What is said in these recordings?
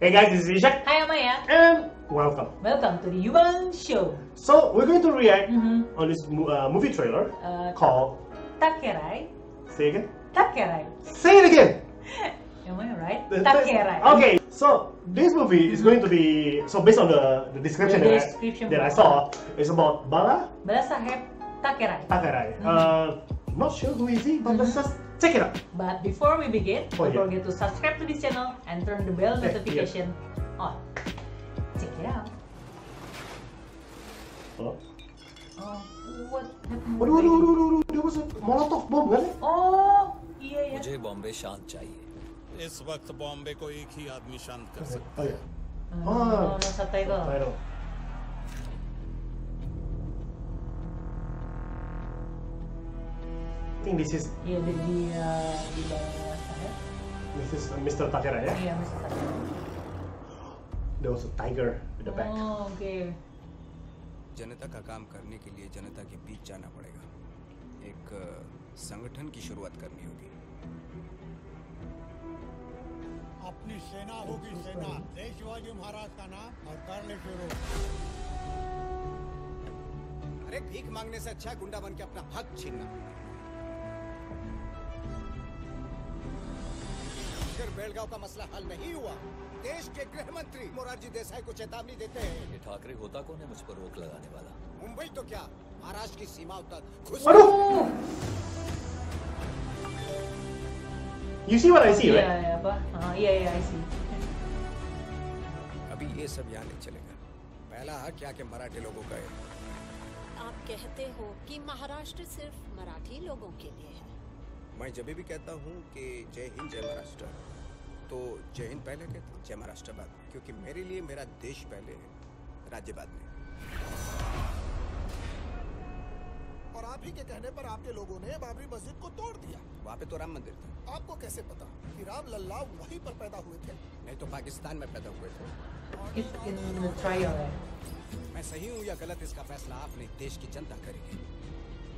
Hey guys, this is Ishak Hi Amaya, and welcome. welcome to the Yuban Show. So we're going to react Mhm. on this uh, movie trailer Uh, called. Takerai, Say again. Takerai. Say it again. Am I right? Takerai. Okay, so this movie is going to be so based on the, the description, The that, description. I, that I saw. It's about Bala Balasaheb Takerai. Takerai. Mhm. Uh, not sure who is he, but let's Mhm. just check it out. But before we begin, Oh, don't yeah. forget to subscribe to this channel and turn the bell Eh, notification on. Check it out. Oh. Oh, what happened? Waduh, waduh, waduh, waduh, there was a Molotov bomb, kan? Oh, iya ya. मुझे बॉम्बे शांत चाहिए इस वक्त बॉम्बे को एक ही आदमी शांत कर सकता Oh, yeah. Oh, Think this is di di, uh, Balasaheb. this is uh, Mr. Takera, yeah? Iya, Mr. Takerai. There was a tiger at the back. Oh, okay. जनता का काम करने के लिए जनता के बीच जाना पड़ेगा एक संगठन की शुरुआत करनी होगी अपनी सेना होगी सेना जय शिवाजी महाराज का नाम और कर ले शुरू अरे भीख मांगने से अच्छा है गुंडा बन के अपना हक छीनना बेलगांव का मसला हल नहीं हुआ। देश के गृह मंत्री मोरारजी देसाई को चेतावनी देते हैं। ये ठाकरे होता कौन है मुझ पर रोक लगाने वाला? मुंबई तो क्या? महाराष्ट्र की सीमाओं तक घुस You see what I see, Iya, right? iya, apa? Iya, iya, I see. अभी ये सब यहाँ नहीं चलेगा। पहला हक यहाँ के मराठी लोगों का है। आप कहते हो कि महाराष्ट्र सिर्फ़ मराठी लोगों के लिए है। मैं जब भी कहता हूँ कि जय हिंद जय महाराष्ट्र। तो जय हिंद पहले कहता हूँ जय महाराष्ट्र बाद में, क्योंकि मेरे लिए मेरा देश पहले है राज्य बाद में। और आप ही के कहने पर आपके लोगों ने बाबरी मस्जिद को तोड़ दिया। वहाँ पे तो राम मंदिर था। आपको कैसे पता कि राम लल्ला वहीं पर पैदा हुए थे? नहीं तो पाकिस्तान में पैदा हुए थे? मैं सही हूँ या गलत इसका फैसला आपने देश की जनता करेगी।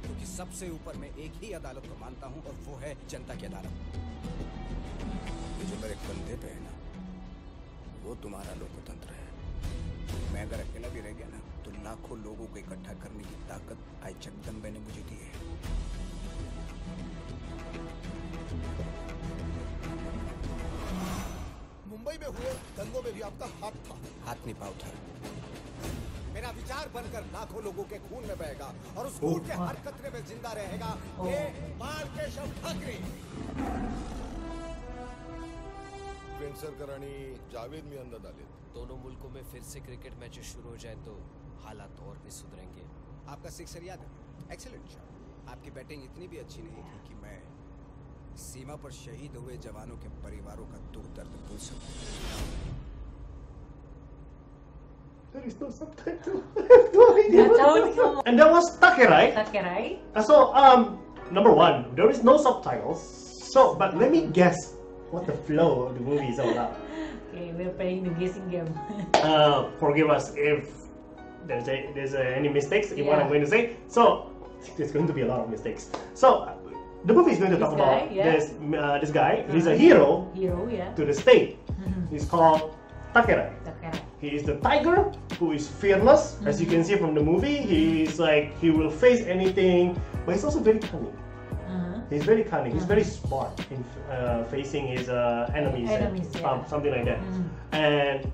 क्योंकि सबसे ऊपर मैं एक ही अदालत को मानता हूँ और वो है जनता की अदालत। जो मेरे कंधे पे है ना वो तुम्हारा लोकतंत्र है। मैं अगर अकेला भी रह गया ना तो लाखों लोगों को इकट्ठा करने की ताकत आज जगदम्बे ने मुझे दी है। मुंबई में हुए दंगों में भी आपका हाथ था। हाथ नहीं पाँव था। मेरा विचार बनकर लाखों लोगों के खून में बहेगा और उस खून के हर कतरे में ज़िंदा रहेगा। ये बाल केशव ठाकरे। वेंगसरकर आणि जावेद मियांदाद आलेत दोनों मुल्कों में फिर से क्रिकेट मैचेस शुरू हो जाए तो हालात और भी सुधरेंगे आपका सिक्सर याद है एक्सीलेंट शॉट आपकी बैटिंग इतनी भी अच्छी नहीं थी कि मैं सीमा पर शहीद हुए जवानों के परिवारों का दुख दर्द भूल सकूँ. And that was Takerai. Takerai. Uh, So, um, number one, there is no subtitles. So, but let me guess what the flow of the movie is all about. Okay, we're playing the guessing game. Uh, forgive us if there's a, there's a, any mistakes in what I'm going to say. So, there's going to be a lot of mistakes. So, the movie is going to This talk guy, about yeah. this uh, this guy. He's a Uh-huh. hero Hero, ya. to the state. He's called Takera. Takerai. He is the tiger who is fearless, as you can see from the movie. He is like he will face anything, but he's also very cunning. Uh-huh. He's very cunning. He's very smart in uh, facing his uh, enemies, and Enemies, yeah. um, something like that. Mhm. And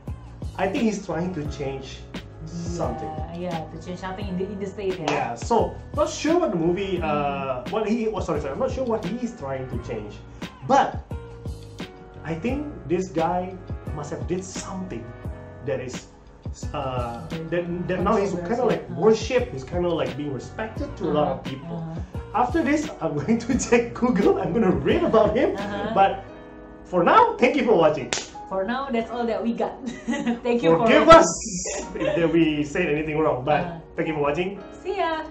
I think he's trying to change something. Yeah, yeah, to change something in the in the state, ya. Yeah. So not sure what the movie, uh, what he, oh, sorry, sorry, I'm not sure what he is trying to change, but I think this guy must have did something that is. Uh, that, that now he's kind of like worshipped, he's kind of like being respected to a lot of people. Uh-huh. After this, I'm going to check Google. I'm going to read about him. Uh-huh. But for now, thank you for watching. For now, that's all that we got. Thank you for Forgive us if we said anything wrong. But Uh. thank you for watching. See ya.